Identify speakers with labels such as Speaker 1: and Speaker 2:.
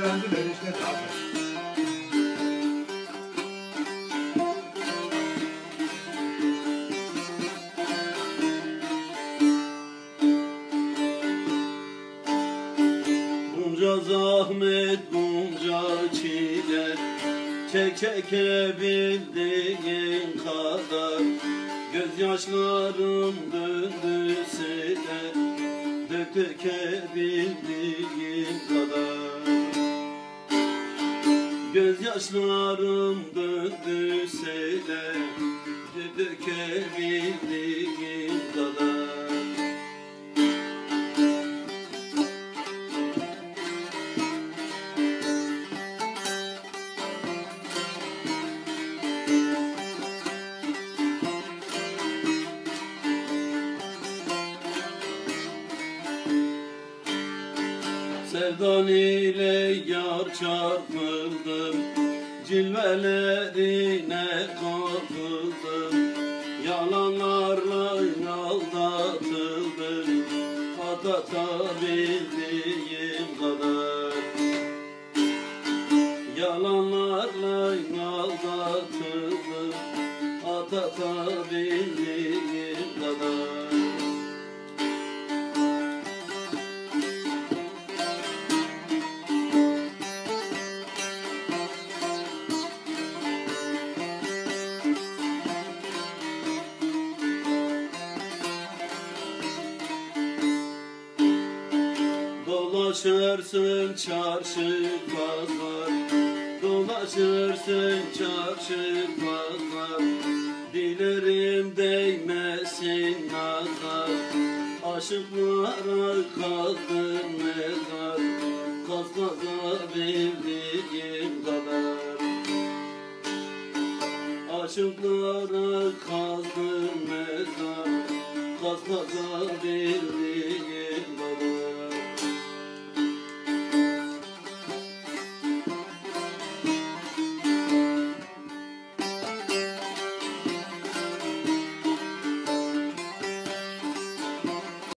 Speaker 1: öğrendiler işte abi.
Speaker 2: Bunca zahmet, bunca çile Çek çekebildiğin kadar Gözyaşlarım döndü sile Dök dökebildiğin kadar Gözyaşlarım döndü sile Dök dökebildiğin kadar Sevdan ile yar çarpıldım Cilvelerine kapıldım Yalanlarla aldatıldım Aldatabildiğim kadar. Yalanlarla aldatıldım Aldatabildiğim kadar Dolaşırsın çarşı pazar. Dolaşırsın çarşı pazar. Dilerim değmesin nazar. Aşıklara kaldır mezar. Kaskaza bildiğim kadar. Aşıklara kaldır mezar. Kaskaza bildiğim